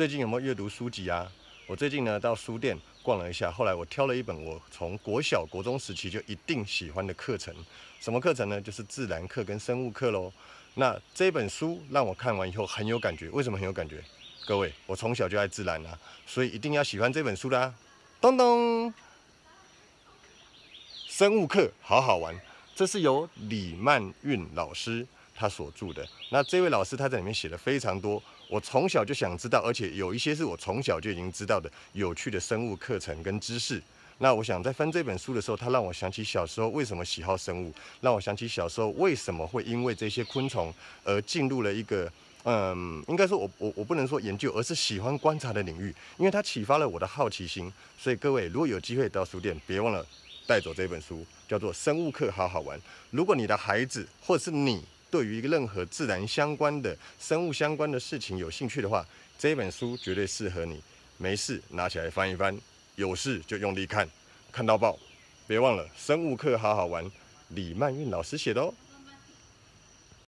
最近有没有阅读书籍啊？我最近呢到书店逛了一下，后来我挑了一本我从国小、国中时期就一定喜欢的课程。什么课程呢？就是自然课跟生物课喽。那这本书让我看完以后很有感觉。为什么很有感觉？各位，我从小就爱自然啊，所以一定要喜欢这本书啦。咚咚，生物课好好玩。这是由李曼韵老师他所著的。那这位老师他在里面写的非常多。我从小就想知道，而且有一些是我从小就已经知道的有趣的生物课程跟知识。那我想在翻这本书的时候，它让我想起小时候为什么喜好生物，让我想起小时候为什么会因为这些昆虫而进入了一个，嗯，应该说我我我不能说研究，而是喜欢观察的领域，因为它启发了我的好奇心。所以各位如果有机会到书店，别忘了带走这本书，叫做《生物课好好玩》。如果你的孩子或者是你，对于一个任何自然相关的、生物相关的事情有兴趣的话，这本书绝对适合你。没事拿起来翻一翻，有事就用力看，看到爆。别忘了，生物课好好玩，李曼韵老师写的哦。